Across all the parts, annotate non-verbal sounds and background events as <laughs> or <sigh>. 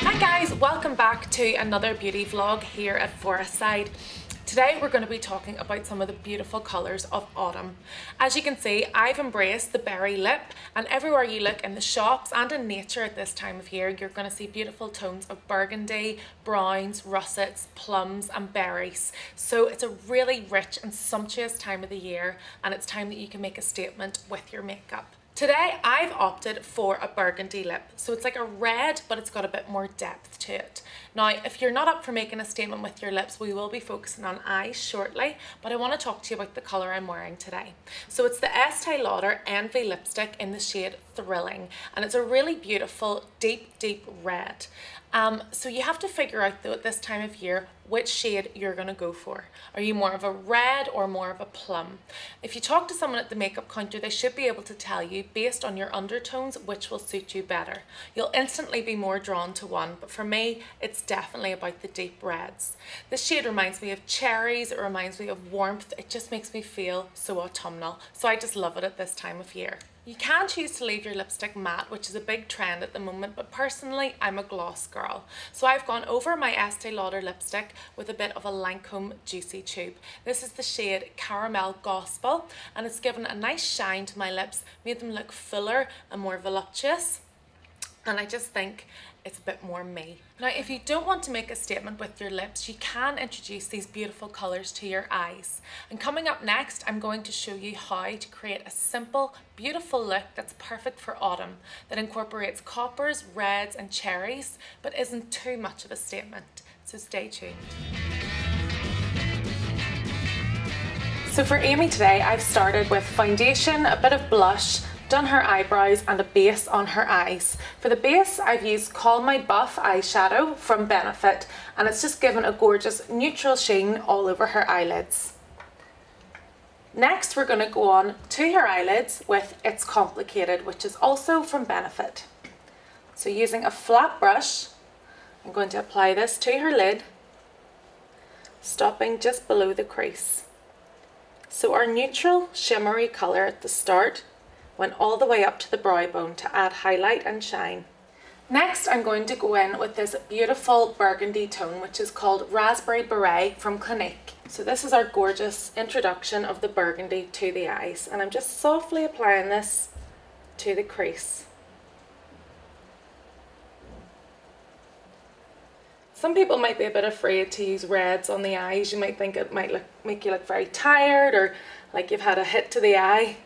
Hi guys, welcome back to another beauty vlog here at Forestside. Today we're going to be talking about some of the beautiful colours of autumn. As you can see, I've embraced the berry lip and everywhere you look in the shops and in nature at this time of year, you're going to see beautiful tones of burgundy, browns, russets, plums and berries. So it's a really rich and sumptuous time of the year and it's time that you can make a statement with your makeup. Today I've opted for a burgundy lip. So it's like a red, but it's got a bit more depth to it. Now, if you're not up for making a statement with your lips, we will be focusing on eyes shortly, but I want to talk to you about the colour I'm wearing today. So it's the Estee Lauder Envy lipstick in the shade Thrilling, and it's a really beautiful, deep, deep red. Um, so you have to figure out though at this time of year which shade you're going to go for. Are you more of a red or more of a plum? If you talk to someone at the makeup counter, they should be able to tell you based on your undertones which will suit you better. You'll instantly be more drawn to one, but for me, it's definitely about the deep reds. This shade reminds me of cherries, it reminds me of warmth, it just makes me feel so autumnal. So I just love it at this time of year. You can choose to leave your lipstick matte, which is a big trend at the moment, but personally, I'm a gloss girl. So I've gone over my Estee Lauder lipstick with a bit of a Lancome Juicy Tube. This is the shade Caramel Gospel, and it's given a nice shine to my lips, made them look fuller and more voluptuous. And I just think it's a bit more me. Now, if you don't want to make a statement with your lips, you can introduce these beautiful colours to your eyes. And coming up next, I'm going to show you how to create a simple, beautiful look that's perfect for autumn, that incorporates coppers, reds and cherries, but isn't too much of a statement. So stay tuned. So for Amy today, I've started with foundation, a bit of blush, done her eyebrows and a base on her eyes. For the base, I've used Call My Buff eyeshadow from Benefit and it's just given a gorgeous neutral sheen all over her eyelids. Next, we're going to go on to her eyelids with It's Complicated, which is also from Benefit. So using a flat brush, I'm going to apply this to her lid, stopping just below the crease. So our neutral shimmery colour at the start went all the way up to the brow bone to add highlight and shine. Next, I'm going to go in with this beautiful burgundy tone, which is called Raspberry Beret from Clinique. So this is our gorgeous introduction of the burgundy to the eyes. And I'm just softly applying this to the crease. Some people might be a bit afraid to use reds on the eyes. You might think it might look, make you look very tired or like you've had a hit to the eye.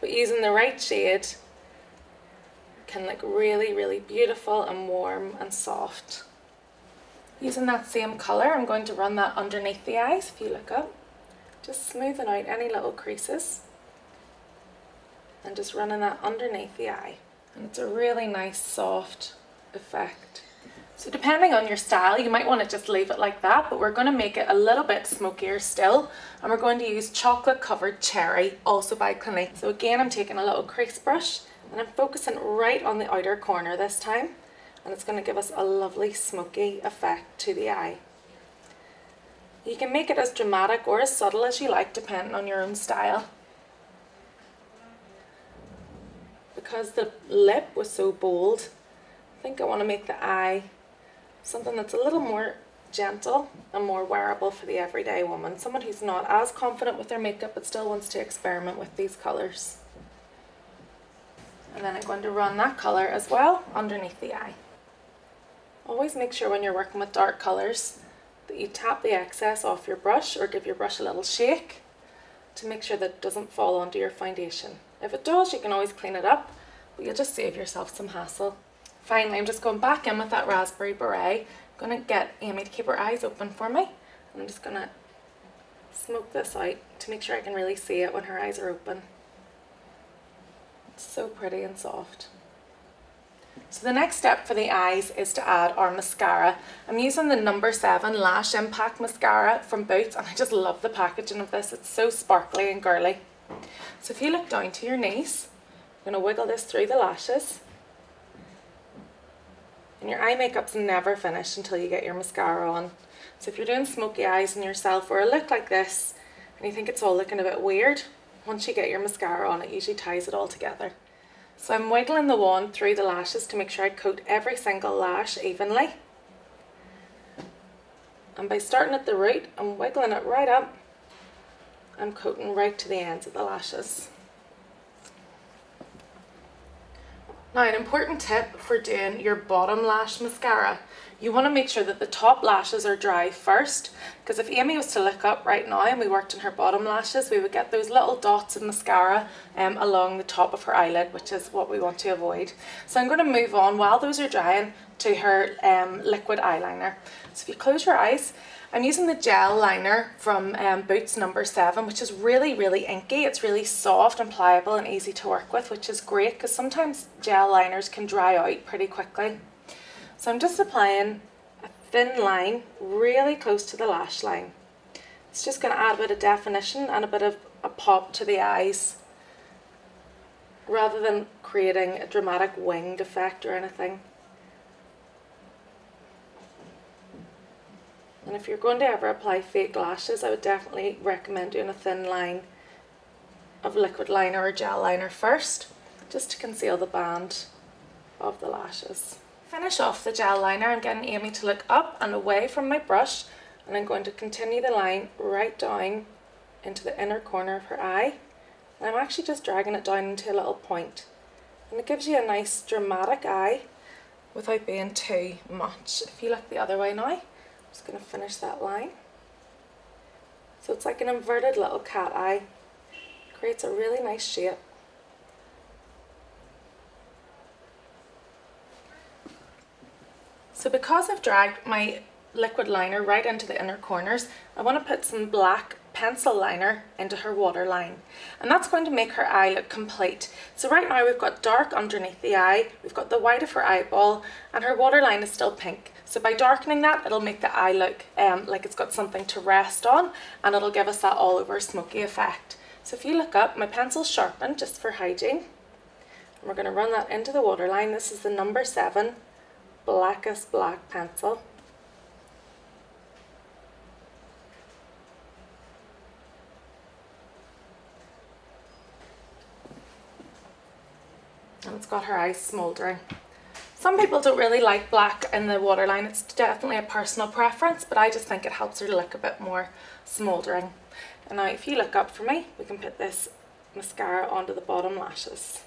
But using the right shade can look really, really beautiful and warm and soft. Using that same colour, I'm going to run that underneath the eyes if you look up. Just smoothing out any little creases and just running that underneath the eye. And it's a really nice soft effect. So depending on your style, you might want to just leave it like that, but we're going to make it a little bit smokier still. And we're going to use Chocolate Covered Cherry, also by Clinique. So again, I'm taking a little crease brush and I'm focusing right on the outer corner this time. And it's going to give us a lovely smoky effect to the eye. You can make it as dramatic or as subtle as you like, depending on your own style. Because the lip was so bold, I think I want to make the eye something that's a little more gentle and more wearable for the everyday woman. Someone who's not as confident with their makeup but still wants to experiment with these colours. And then I'm going to run that colour as well underneath the eye. Always make sure when you're working with dark colours that you tap the excess off your brush or give your brush a little shake to make sure that it doesn't fall onto your foundation. If it does, you can always clean it up, but you'll just save yourself some hassle. Finally, I'm just going back in with that raspberry beret. I'm going to get Amy to keep her eyes open for me. I'm just going to smoke this out to make sure I can really see it when her eyes are open. It's so pretty and soft. So the next step for the eyes is to add our mascara. I'm using the number 7 Lash Impact Mascara from Boots and I just love the packaging of this. It's so sparkly and girly. So if you look down to your knees, I'm going to wiggle this through the lashes and your eye makeup's never finished until you get your mascara on. So if you're doing smoky eyes on yourself or a look like this and you think it's all looking a bit weird, once you get your mascara on it usually ties it all together. So I'm wiggling the wand through the lashes to make sure I coat every single lash evenly. And by starting at the root I'm wiggling it right up, I'm coating right to the ends of the lashes. Now an important tip for doing your bottom lash mascara, you want to make sure that the top lashes are dry first because if Amy was to look up right now and we worked on her bottom lashes we would get those little dots of mascara um, along the top of her eyelid which is what we want to avoid. So I'm going to move on while those are drying to her um, liquid eyeliner. So if you close your eyes I'm using the gel liner from um, Boots number 7 which is really really inky. It's really soft and pliable and easy to work with which is great because sometimes gel liners can dry out pretty quickly. So I'm just applying a thin line really close to the lash line. It's just going to add a bit of definition and a bit of a pop to the eyes rather than creating a dramatic winged effect or anything. And if you're going to ever apply fake lashes, I would definitely recommend doing a thin line of liquid liner or gel liner first, just to conceal the band of the lashes. Finish off the gel liner, I'm getting Amy to look up and away from my brush, and I'm going to continue the line right down into the inner corner of her eye. And I'm actually just dragging it down into a little point. And it gives you a nice dramatic eye without being too much. If you look the other way now, just going to finish that line. So it's like an inverted little cat eye. Creates a really nice shape. So because I've dragged my liquid liner right into the inner corners, I want to put some black pencil liner into her waterline and that's going to make her eye look complete. So right now we've got dark underneath the eye, we've got the white of her eyeball and her waterline is still pink. So by darkening that it'll make the eye look um, like it's got something to rest on and it'll give us that all over smoky effect. So if you look up, my pencil's sharpened just for hygiene. And we're going to run that into the waterline. This is the number 7 blackest black pencil. and it's got her eyes smouldering. Some people don't really like black in the waterline, it's definitely a personal preference, but I just think it helps her look a bit more smouldering. And now if you look up for me, we can put this mascara onto the bottom lashes.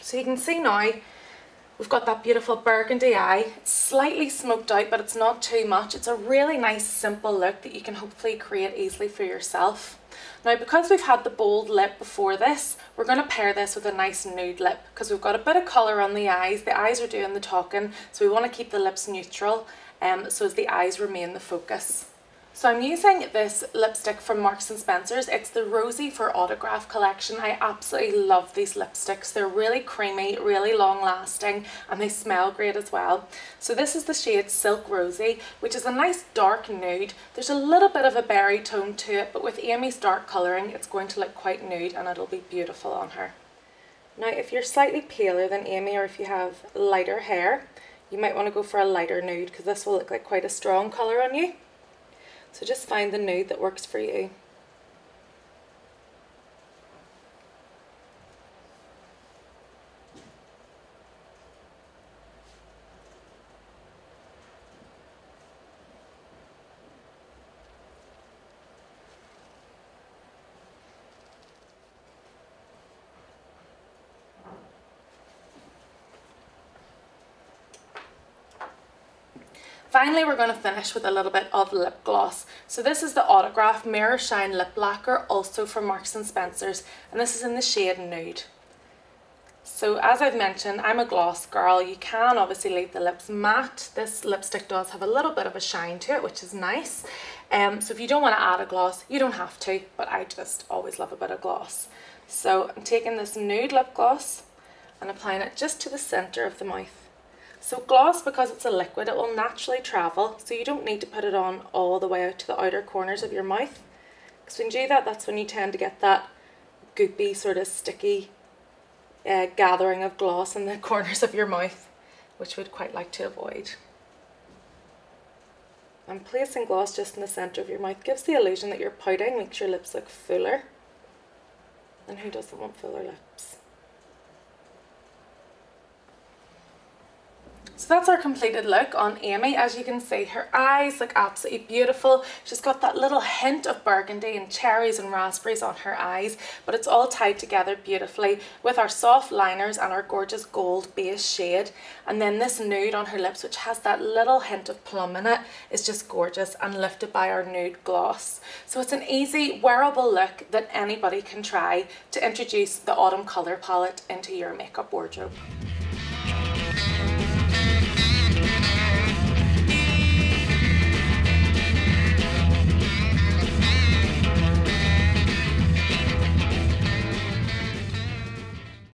So you can see now We've got that beautiful burgundy eye. It's slightly smoked out, but it's not too much. It's a really nice, simple look that you can hopefully create easily for yourself. Now, because we've had the bold lip before this, we're going to pair this with a nice nude lip because we've got a bit of colour on the eyes. The eyes are doing the talking, so we want to keep the lips neutral um, so as the eyes remain the focus. So I'm using this lipstick from Marks & Spencer's. It's the Rosie for Autograph collection. I absolutely love these lipsticks. They're really creamy, really long lasting, and they smell great as well. So this is the shade Silk Rosy, which is a nice dark nude. There's a little bit of a berry tone to it, but with Amy's dark colouring, it's going to look quite nude and it'll be beautiful on her. Now, if you're slightly paler than Amy or if you have lighter hair, you might want to go for a lighter nude because this will look like quite a strong colour on you. So just find the nude that works for you. Finally, we're going to finish with a little bit of lip gloss. So this is the Autograph Mirror Shine Lip Lacquer, also from Marks & Spencer's, and this is in the shade Nude. So as I've mentioned, I'm a gloss girl. You can obviously leave the lips matte. This lipstick does have a little bit of a shine to it, which is nice. Um, so if you don't want to add a gloss, you don't have to, but I just always love a bit of gloss. So I'm taking this nude lip gloss and applying it just to the centre of the mouth. So gloss, because it's a liquid, it will naturally travel, so you don't need to put it on all the way out to the outer corners of your mouth. Because when you do that, that's when you tend to get that goopy, sort of sticky uh, gathering of gloss in the <laughs> corners of your mouth, which we'd quite like to avoid. And placing gloss just in the centre of your mouth gives the illusion that you're pouting, makes your lips look fuller. And who doesn't want fuller lips? So that's our completed look on Amy. As you can see, her eyes look absolutely beautiful. She's got that little hint of burgundy and cherries and raspberries on her eyes, but it's all tied together beautifully with our soft liners and our gorgeous gold base shade. And then this nude on her lips, which has that little hint of plum in it, is just gorgeous and lifted by our nude gloss. So it's an easy, wearable look that anybody can try to introduce the autumn colour palette into your makeup wardrobe.